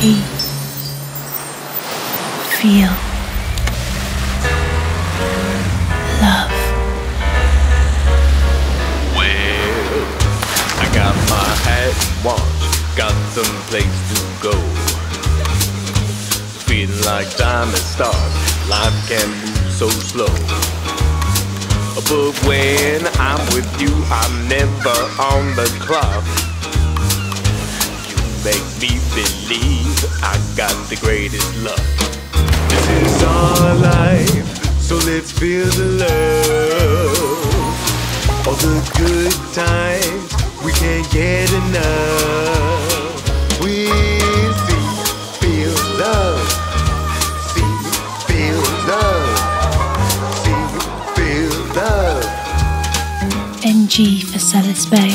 see, feel, love. Well, I got my hat washed, got some place to go. Feeling like has started, life can move so slow. But when I'm with you, I'm never on the clock make me believe I got the greatest love. This is our life, so let's feel the love. All the good times, we can't get enough. We see, feel love. See, feel love. See, feel love. NG Phaselis Bay.